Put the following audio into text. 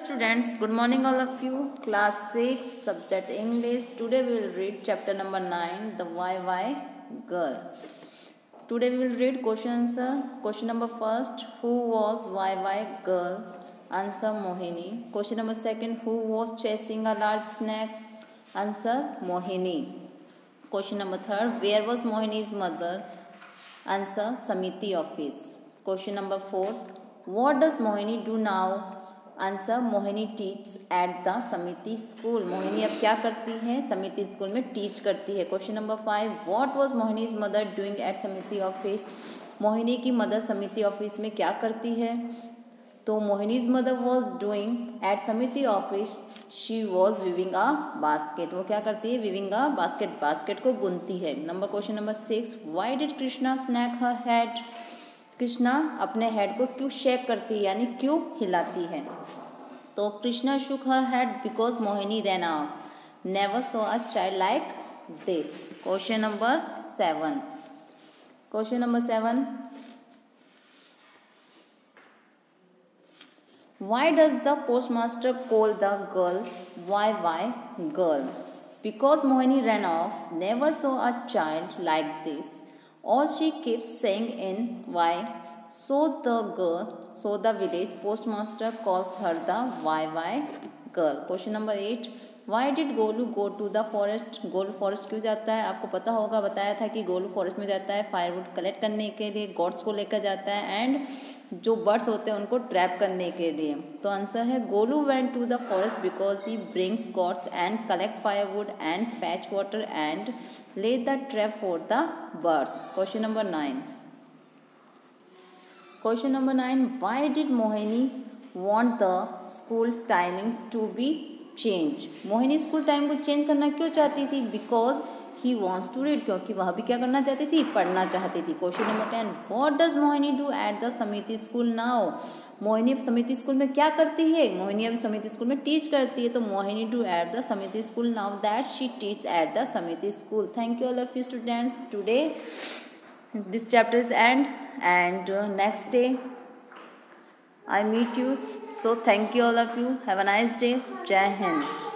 students good morning all of you. Class 6 subject english. Today we will read chapter number 9 the why girl. Today we will read question answer question number first who was why girl? Answer mohini. Question number second who was chasing a large snake? Answer mohini. Question number third where was mohini's mother? Answer samiti office. Question number four what does mohini do now answer Mohini teach at the Samiti school Mohini अब क्या करती है? समिति school में teach करती है. Question number five what was Mohini's mother doing at Samiti office Mohini की mother Samiti office में क्या करती है? तो Mohini's mother was doing at Samiti office she was weaving a basket वो क्या करती है? विविंग अ बास्केट बास्केट को बुनती है. Number question number six why did Krishna snake her head Krishna अपने हेड को क्यों शेक करती है? यानी क्यों हिलाती है? तो Krishna shook her head because Mohini ran never saw a child like this question number seven question number seven why does the post master call the girl why why girl because Mohini ran never saw a child like this All she keeps saying in why. So the girl, so the village postmaster calls her the why why girl. Question number eight. Why did Golu go to the forest Golu forest क्यों जाता है आपको पता होगा बताया था कि Golu forest में जाता है फायरवुड कलेक्ट करने के लिए गॉड्स को लेकर जाता है एंड जो बर्ड्स होते हैं उनको ट्रैप करने के लिए। तो आंसर है, Golu went to the forest because he brings goats and collect firewood and fetch water and lay the trap for the birds question number nine question number nine why did Mohini want the school timing to be change Mohini school time को change करना क्यों चाहती थी? Because he wants to read क्योंकि वह भी क्या करना चाहती थी? पढ़ना चाहती थी। Question number ten what does Mohini do at the Samiti school now Mohini Samiti school में क्या करती है? मोहिनी अब समिति स्कूल में टीच करती है तो Mohini do at the Samiti school now that she teach at the Samiti school. Thank you all of you students today this chapter is end and next day I meet you so thank you all of you have a nice day. Jai hind.